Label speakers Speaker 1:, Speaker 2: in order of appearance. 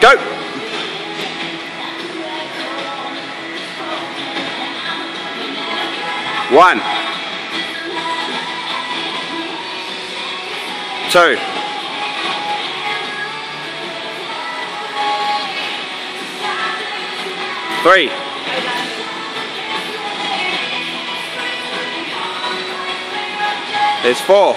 Speaker 1: Go. One. Two. Three. There's four.